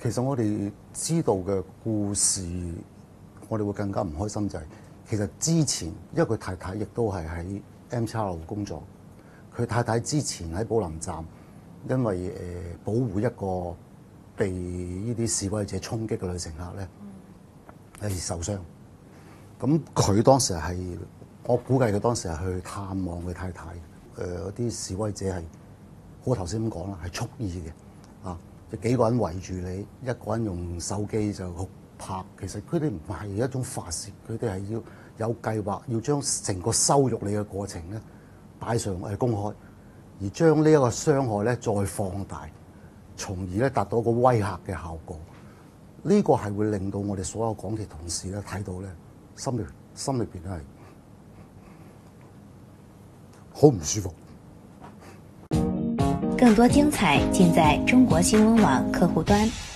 其實我哋知道嘅故事，我哋會更加唔開心就係、其實之前，因為佢太太亦都係喺 M 叉路工作，佢太太之前喺寶林站，因為誒、保護一個被呢啲示威者衝擊嘅女乘客咧，係受傷。咁佢當時係，我估計佢當時係去探望佢太太。誒嗰啲示威者係，好頭先咁講啦，係蓄意嘅，啊，就幾個人圍住你，一個人用手機就拍。其實佢哋唔係一種發泄，佢哋係要有計劃，要將成個羞辱你嘅過程咧擺上誒公開，而將呢一個傷害咧再放大，從而咧達到一個威嚇嘅效果。呢個係會令到我哋所有港鐵同事咧睇到咧，心裏心裏邊都係好唔舒服。更多精彩尽在中国新闻网客户端。